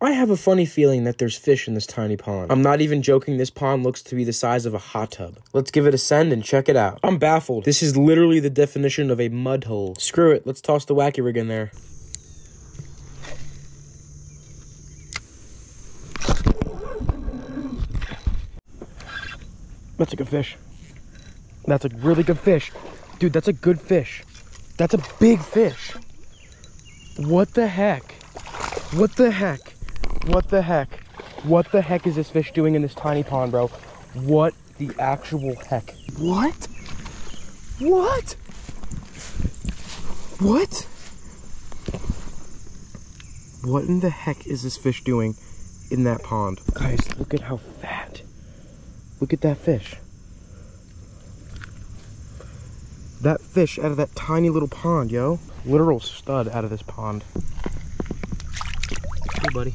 I have a funny feeling that there's fish in this tiny pond. I'm not even joking, this pond looks to be the size of a hot tub. Let's give it a send and check it out. I'm baffled. This is literally the definition of a mud hole. Screw it, let's toss the wacky rig in there. That's a good fish. That's a really good fish. Dude, that's a good fish. That's a big fish. What the heck? What the heck? What the heck? What the heck is this fish doing in this tiny pond, bro? What the actual heck? What? What? What? What in the heck is this fish doing in that pond? Guys, look at how fat. Look at that fish. That fish out of that tiny little pond, yo. Literal stud out of this pond. Hey, buddy.